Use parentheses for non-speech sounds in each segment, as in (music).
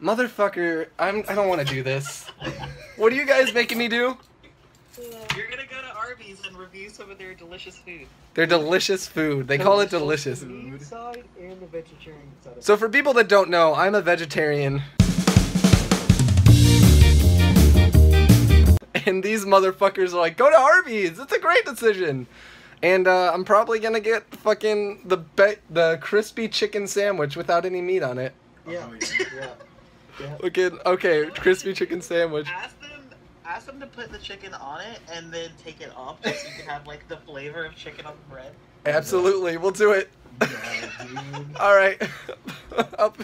Motherfucker, I'm I don't want to do this. What are you guys making me do? You're gonna go to Arby's and review some of their delicious food. They're delicious food. They call it delicious food. side and the vegetarian side. So for people that don't know, I'm a vegetarian. And these motherfuckers are like, go to Arby's. It's a great decision. And uh, I'm probably gonna get fucking the be- the crispy chicken sandwich without any meat on it. yeah, Oh, yeah. Yeah. Okay, okay, crispy chicken sandwich. Ask them, ask them to put the chicken on it and then take it off, just so you can have like the flavor of chicken on the bread. Absolutely, we'll do it. Yeah. (laughs) All right. (laughs) Up.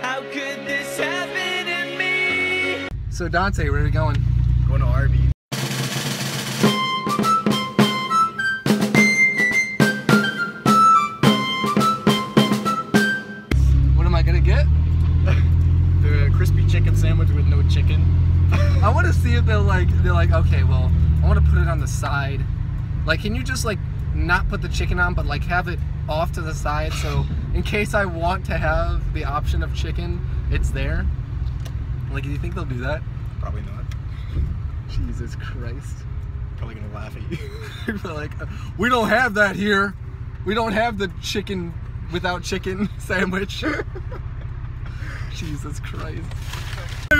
How could this happen to me? So Dontae, where are we going? Going to Arby's. With chicken. I want to see if they're like they're like okay, well, I want to put it on the side. Like, can you just like not put the chicken on, but like have it off to the side so in case I want to have the option of chicken, it's there. Like, do you think they'll do that? Probably not. Jesus Christ! Probably gonna laugh at you. (laughs) They're like, we don't have that here. We don't have the chicken without chicken (laughs) sandwich. (laughs) Jesus Christ.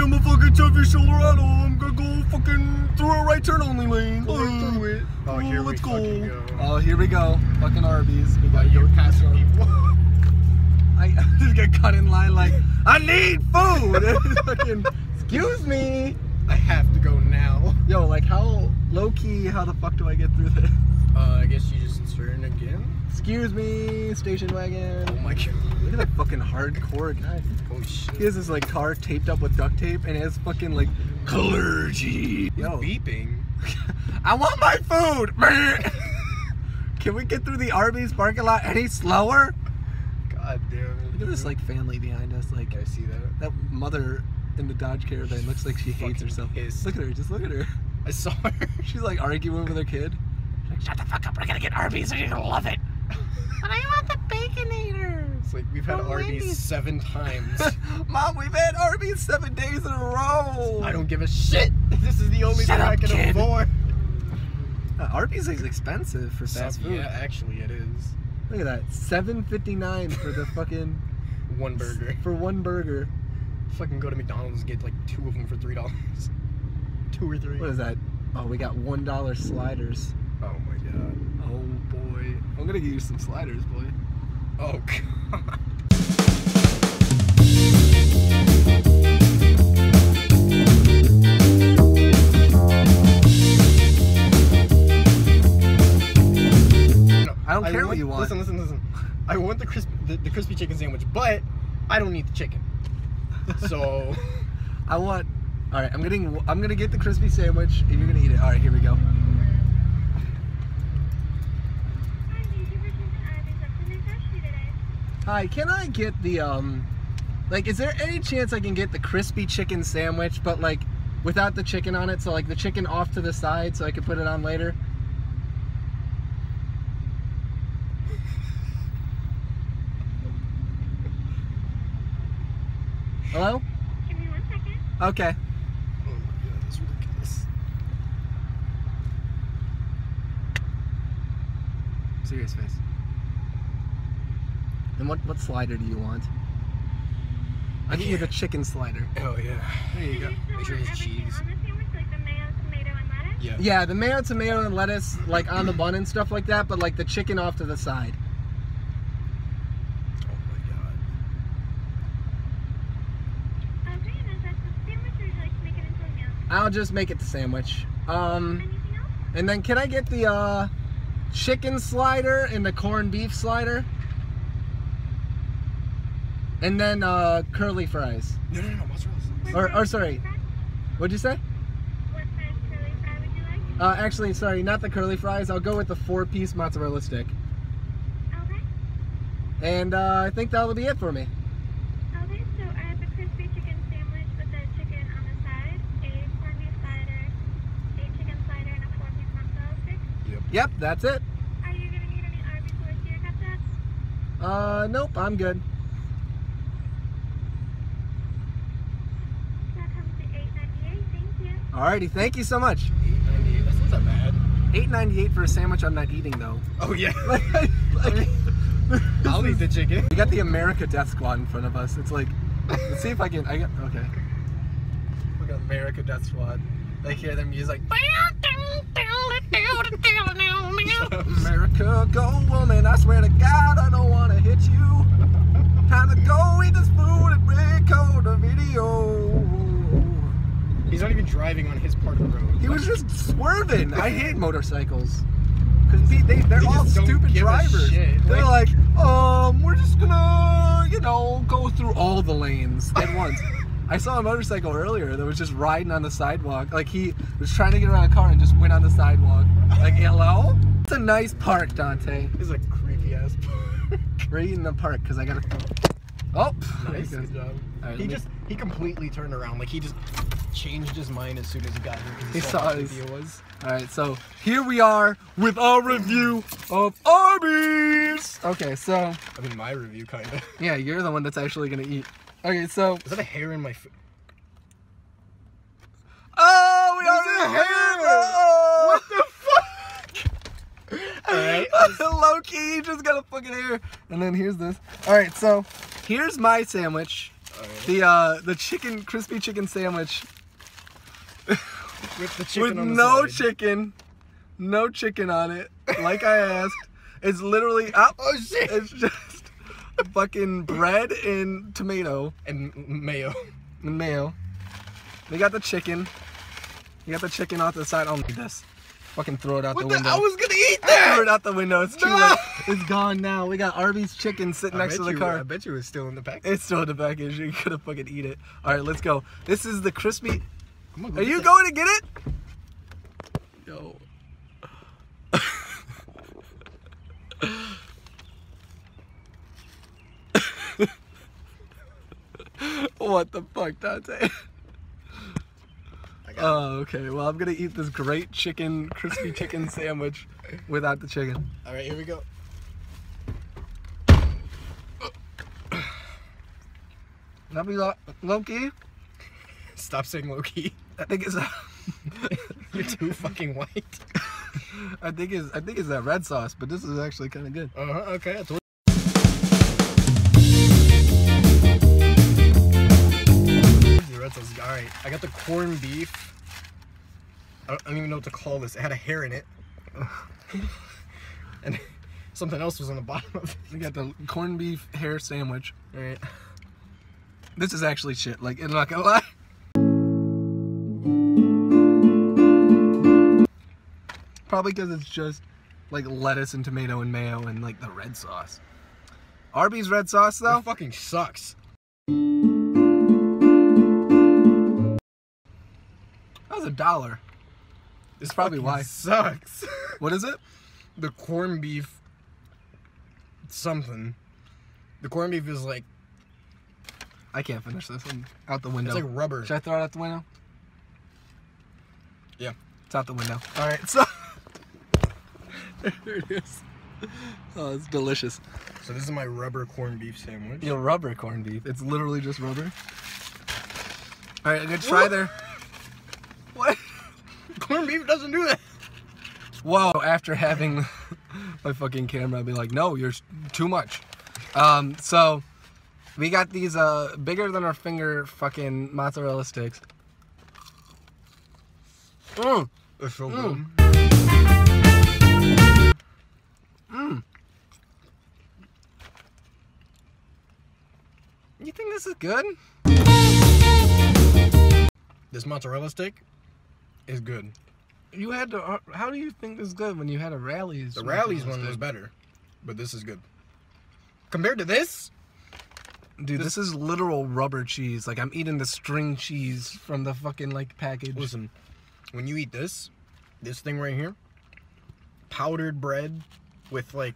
I'm a fucking Chevy Silverado. I'm gonna go fucking through a right turn only lane. Right through it. Oh, here we let's go. go. Oh, here we go. Fucking Arby's. We gotta You're go past. I (laughs) just get cut in line like, I need food. (laughs) fucking, excuse me. I have to go now. (laughs) Yo, like how low key? How the fuck do I get through this? Uh, I guess you just turn again. Excuse me, station wagon. Oh my god. Look at that fucking hardcore guy. Holy shit. He has his like car taped up with duct tape and he has fucking like clergy. Yo, Beeping. (laughs) I want my food. (laughs) Can we get through the Arby's parking lot any slower? God damn it. Look at this like family behind us. Like I see that. that mother in the Dodge Caravan looks like she hates herself. pissed. Look at her. Just look at her. I saw her. (laughs) She's like arguing with her kid. Like, shut the fuck up. We're gonna get Arby's and you're gonna love it. But I want the Baconator. It's like we've had Arby's Wendy's. seven times. (laughs) Mom, we've had Arby's seven days in a row. I don't give a shit. (laughs) This is the only Shut thing I can kid. afford. (laughs) Uh, Arby's is expensive for fast food. Yeah, actually it is. Look at that, seven fifty nine for the fucking One burger. for one burger. Fucking go to McDonald's and get like two of them for three dollars. two or three. What is that? Oh, we got one dollar sliders. Oh my god. Oh boy, I'm gonna give you some sliders, boy. Oh (laughs) god. I don't care what you want. Listen, listen, listen. I want the crispy, the, the crispy chicken sandwich, but I don't need the chicken. (laughs) So I want. All right, I'm getting. I'm gonna get the crispy sandwich, and you're gonna eat it. All right, here we go. Hi, can I get the um, like, is there any chance I can get the crispy chicken sandwich, but like, without the chicken on it? So like the chicken off to the side, so I can put it on later. Hello? Give me one second. Okay. Oh my god, that's ridiculous. Serious face. And what what slider do you want? I give you the chicken slider. (laughs) Oh yeah. There you go. Make sure want there's cheese. on the sandwich, like the mayo, tomato, and lettuce? Yeah. Yeah, the mayo, tomato, and lettuce like on the bun and stuff like that, but like the chicken off to the side. Oh my god. Okay, and is that the sandwich, or would you like to make it into a meal? I'll just make it the sandwich. Um, and then can I get the uh, chicken slider and the corned beef slider? And then uh, curly fries. No, no, no, mozzarella. Or, or sorry, what'd you say? What size curly fry would you like? Uh, actually, sorry, not the curly fries. I'll go with the four-piece mozzarella stick. Okay. And uh, I think that'll be it for me. Okay, so I have the crispy chicken sandwich with the chicken on the side, a corned beef slider, a chicken slider, and a four-piece mozzarella stick. Yep, Yep, that's it. Are you gonna need any Arby's tortilla ketchup? Uh, nope, I'm good. Alrighty, thank you so much. Eight ninety eight. That's not that bad. Eight ninety eight for a sandwich. I'm not eating though. Oh yeah. (laughs) Like, like, (laughs) I'll eat the chicken. we got the America Death Squad in front of us. It's like, let's see if I can. I got okay. We got America Death Squad. They hear their music. (laughs) America, go woman! I swear to God, I don't wanna hit you. Time to go eat this food and record a video. Driving on his part of the road. He was just swerving. I hate motorcycles. Cause they, they they're They all stupid drivers. They're like, um, we're just gonna, you know, go through all the lanes at once. (laughs) I saw a motorcycle earlier that was just riding on the sidewalk. Like he was trying to get around a car and just went on the sidewalk. Like, hello? It's a nice park, Dontae. It's a creepy ass. (laughs) We're eating the park because I gotta. Oh, nice. Good job. Right, he me- just he completely turned around. Like he just changed his mind as soon as he got here. 'cause He saw saw how it was. All right, so here we are with our review of Arby's. Okay, so I mean, my review kind of. (laughs) yeah, you're the one that's actually gonna eat. Okay, so Is that a hair in my? Oh, we There's are a hair! What the fuck? (laughs) All right. Loki just got a fucking hair. And then here's this. All right, so here's my sandwich. The uh the chicken crispy chicken sandwich (laughs) With the chicken with on the no side. chicken, no chicken on it. Like I asked, it's literally oh, (laughs) Oh shit! it's just fucking bread and tomato And mayo. and mayo. They got the chicken. You got the chicken off the side. I don't need this. Fucking throw it out What the the? window. I was gonna eat I threw that. it out the window. It's too No! late. It's gone now. We got Arby's chicken sitting I next to the you- car. I bet you it was still in the pack. It's still in the package. You could have fucking eat it. All right, let's go. This is the crispy. Go Are you that. going to get it? Yo. (laughs) what the fuck, Dontae? Oh, okay. Well, I'm gonna eat this great chicken, crispy chicken (laughs) sandwich without the chicken. All right, here we go. Let me lo- Loki. Stop saying low key. I think it's. (laughs) You're too fucking white. I think it's. I think it's that red sauce, but this is actually kind of good. Uh huh. Okay. That's what. The red sauce. All right. I got the corned beef. I don't, I don't even know what to call this. It had a hair in it. (laughs) and something else was on the bottom of it. We got the corned beef hair sandwich. All right. This is actually shit. Like, I'm not gonna lie. Probably because it's just like lettuce and tomato and mayo and like the red sauce. Arby's red sauce though. That fucking sucks. That was a dollar. This probably why. sucks. (laughs) What is it? the corned beef something. The corned beef is like I can't finish this one. Out the window. it's like rubber. Should I throw it out the window? Yeah. It's out the window. All right. (laughs) So (laughs) there it is. Oh, it's delicious. So this is my rubber corned beef sandwich. You know, rubber corned beef. It's literally just rubber. All right, a good try there. What? (laughs) Corned beef doesn't do that. Whoa! After having (laughs) my fucking camera, I'd be like, no, you're too much. Um, so we got these uh bigger than our finger fucking mozzarella sticks. Mm. It's so Mm. good. You think this is good? This mozzarella stick is good. You had to. uh, How do you think this is good when you had a Rally's? The Rally's one was better, but this is good. Compared to this, Dude, this is literal rubber cheese. Like I'm eating the string cheese from the fucking like package. listen, when you eat this, this thing right here, powdered bread with like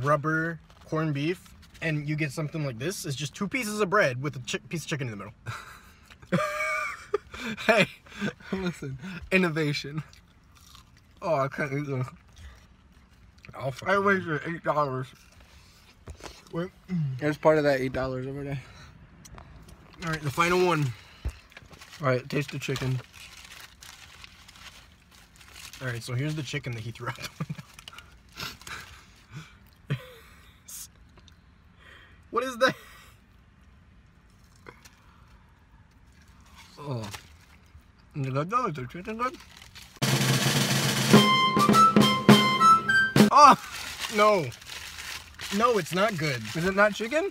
rubber corned beef, and you get something like this, it's just two pieces of bread with a piece of chicken in the middle. (laughs) Hey, listen, innovation. Oh, I can't eat this. I'll I wasted eight dollars. Wait. It's part of that eight dollars over there. All right, the final one. All right, taste the chicken. All right, so here's the chicken that he threw out the window. what is that? Oh. Is it good though? Is chicken good? Oh no, no, it's not good. Is it not chicken?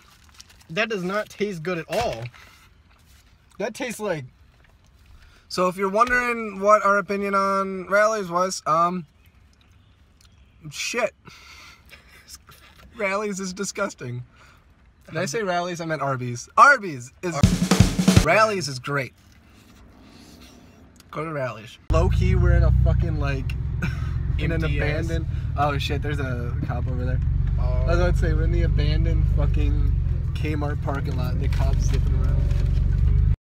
That does not taste good at all. That tastes like So if you're wondering what our opinion on Rally's was, um, shit. (laughs) Rally's is disgusting. Did I say Rally's? I meant Arby's. Arby's is Rally's is great. Go to Rally's. Low key, we're in a fucking like (laughs) in an abandoned. Oh shit! There's a cop over there. Oh. I was about to say we're in the abandoned fucking Kmart parking lot. and The cops zipping around.